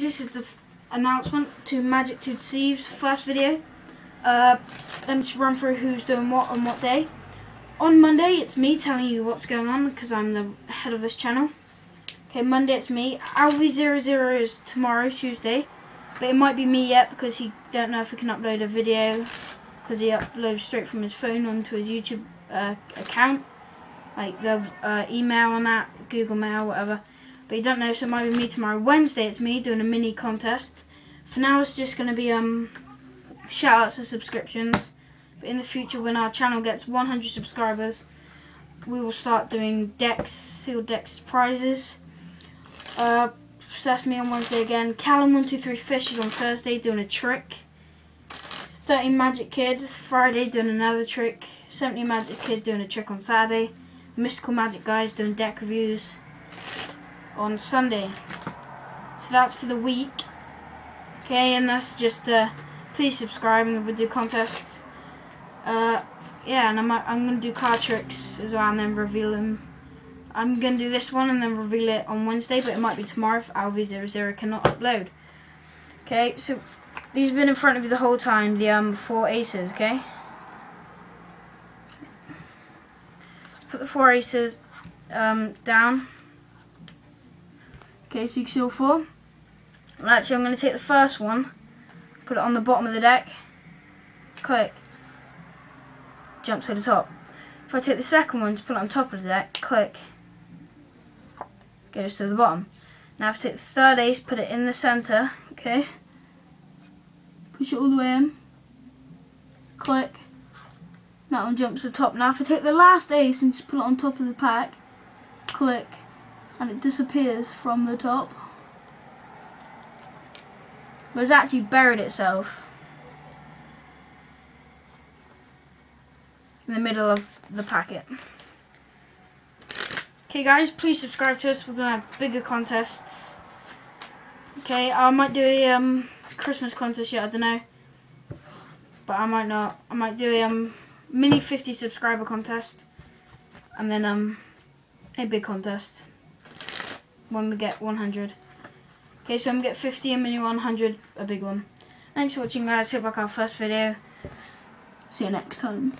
guys, this is the announcement to Magic to Deceive's first video. Uh, let me just run through who's doing what on what day. On Monday, it's me telling you what's going on because I'm the head of this channel. Okay, Monday it's me. Alvi00 is tomorrow, Tuesday. But it might be me yet because he don't know if he can upload a video because he uploads straight from his phone onto his YouTube uh, account. Like the uh, email on that, Google Mail, whatever. But you don't know, so it might be me tomorrow. Wednesday, it's me doing a mini contest. For now, it's just going to be um shout outs to subscriptions. But in the future, when our channel gets 100 subscribers, we will start doing decks, sealed decks prizes. Uh, so that's me on Wednesday again. Callum123 Fish is on Thursday doing a trick. 30 Magic Kid Friday doing another trick. 70 Magic Kid doing a trick on Saturday. Mystical Magic Guys doing deck reviews on Sunday. So that's for the week. Okay, and that's just uh, please subscribe and we'll do contests. Uh, yeah, and I'm I'm gonna do card tricks as well and then reveal them. I'm gonna do this one and then reveal it on Wednesday, but it might be tomorrow if Alvi00 cannot upload. Okay, so these have been in front of you the whole time. The um four aces. Okay. Put the four aces um, down. Okay, so you can see all four. Actually, I'm going to take the first one, put it on the bottom of the deck, click, jumps to the top. If I take the second one to put it on top of the deck, click, goes to the bottom. Now if I take the third ace, put it in the centre, okay, push it all the way in, click, that one jumps to the top. Now if I take the last ace and just put it on top of the pack, click, and it disappears from the top. But it's actually buried itself in the middle of the packet. Okay guys, please subscribe to us. We're to have bigger contests. Okay, I might do a um, Christmas contest yet, I don't know. But I might not. I might do a um, mini 50 subscriber contest. And then um, a big contest when we get 100. Okay, so I'm going to get 50 and mini 100, a big one. Thanks for watching guys, hope I got our first video. See you next time.